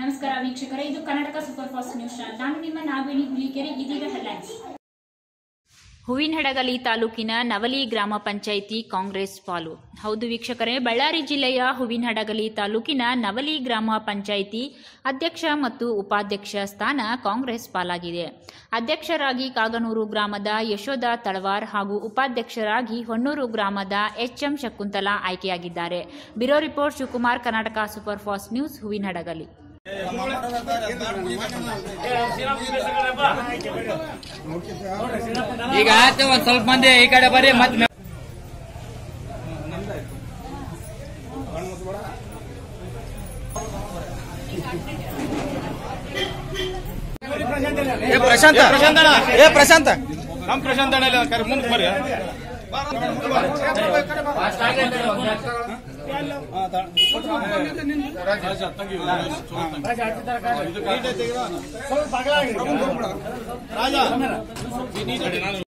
ನಮಸ್ಕಾರ ವೀಕ್ಷಕರೇ, ಇದು ಕರ್ನಾಟಕ ಸೂಪರ್ ಫಾಸ್ಟ್ ನ್ಯೂಸ್ ನಾನು ನಿಮ್ಮ ನಾವೇಣಿ ಹುಲಿಕೆರೆ, ಇದೀಗ ಹೆಡ್ಲೈನ್ಸ್. ಹೂವಿನಹಡಗಲಿ ತಾಲೂಕಿನ ನವಲಿ ಗ್ರಾಮ ಪಂಚಾಯಿತಿ ಕಾಂಗ್ರೆಸ್ ಪಾಲು. ಹೌದು ವೀಕ್ಷಕರೇ, ಬಳ್ಳಾರಿ ಜಿಲ್ಲೆಯ ಹೂವಿನಹಡಗಲಿ ತಾಲೂಕಿನ ನವಲಿ ಗ್ರಾಮ ಪಂಚಾಯಿತಿ ಅಧ್ಯಕ್ಷ ಮತ್ತು ಉಪಾಧ್ಯಕ್ಷ ಸ್ಥಾನ ಕಾಂಗ್ರೆಸ್ ಪಾಲಾಗಿದೆ. ಅಧ್ಯಕ್ಷರಾಗಿ ಕಾಗನೂರು ಗ್ರಾಮದ ಯಶೋಧ ತಳವಾರ್ ಹಾಗೂ ಉಪಾಧ್ಯಕ್ಷರಾಗಿ ಹೊನ್ನೂರು ಗ್ರಾಮದ ಎಚ್ಎಂ ಶಕುಂತಲಾ ಆಯ್ಕೆಯಾಗಿದ್ದಾರೆ. Bureau report Shivakumar, Karnataka super fast news, Hoovinahadagali. ಈಗ ಆಯ್ತು ಒಂದ್ ಸ್ವಲ್ಪ ಮಂದಿ ಈ ಕಡೆ ಬರ್ರಿ ಮತ್ತೆ ಏ ಪ್ರಶಾಂತ ಏ ಪ್ರಶಾಂತ ನಮ್ ಪ್ರಶಾಂತ ಮುಂದಕ್ಕೆ ಬರ್ರಿ ರಾಜ